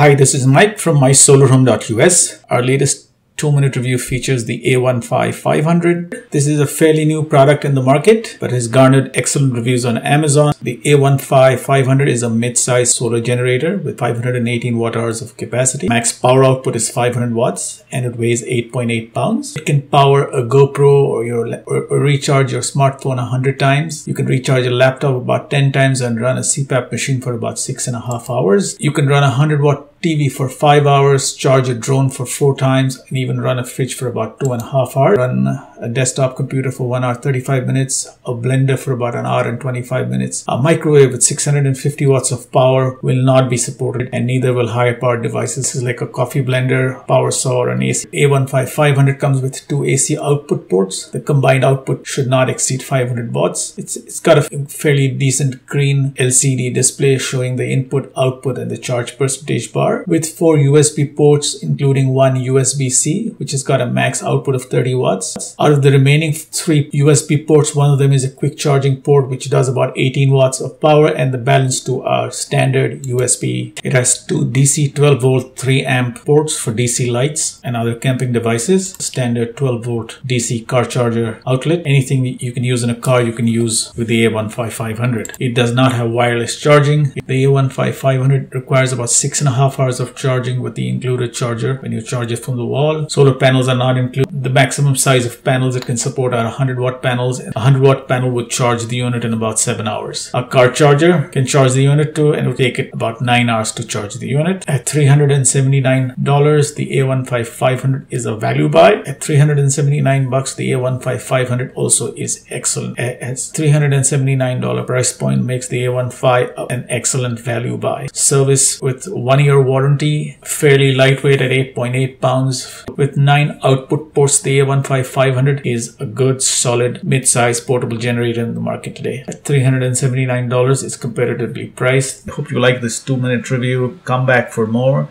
Hi, this is Mike from mysolarhome.us. Our latest two minute review features the Awanfi 500. This is a fairly new product in the market, but has garnered excellent reviews on Amazon. The Awanfi 500 is a mid-sized solar generator with 518 watt hours of capacity. Max power output is 500 watts and it weighs 8.8 pounds. It can power a GoPro or your or, or recharge your smartphone 100 times. You can recharge a laptop about 10 times and run a CPAP machine for about six and a half hours. You can run a 100 watt TV for five hours, charge a drone for four times, and even run a fridge for about two and a half hours. Run a desktop computer for one hour 35 minutes, a blender for about an hour and 25 minutes. A microwave with 650 watts of power will not be supported, and neither will higher powered devices like a coffee blender, power saw, or an AC. Awanfi 500 comes with two AC output ports. The combined output should not exceed 500 watts. It's, it's got a fairly decent green LCD display showing the input, output, and the charge percentage bar with four USB ports, including one USB-C, which has got a max output of 30 watts. Out of the remaining three USB ports, one of them is a quick charging port, which does about 18 watts of power, and the balance two are standard USB. It has two DC 12 volt 3 amp ports for DC lights and other camping devices. Standard 12 volt DC car charger outlet. Anything you can use in a car, you can use with the Awanfi 500. It does not have wireless charging. The Awanfi 500 requires about six and a half hours of charging with the included charger when you charge it from the wall. Solar panels are not included. The maximum size of panels it can support are 100 watt panels. A 100 watt panel would charge the unit in about 7 hours. A car charger can charge the unit too and it will take it about 9 hours to charge the unit. At $379, the Awanfi 500 is a value buy. At 379 bucks, the Awanfi 500 also is excellent. At $379 price point makes the Awanfi an excellent value buy. Service with one year warranty, fairly lightweight at 8.8 pounds. With 9 output ports, the Awanfi 500 is a good, solid, mid-size portable generator in the market today. At $379, it's competitively priced. I hope you like this 2-minute review. Come back for more.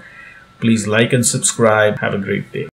Please like and subscribe. Have a great day.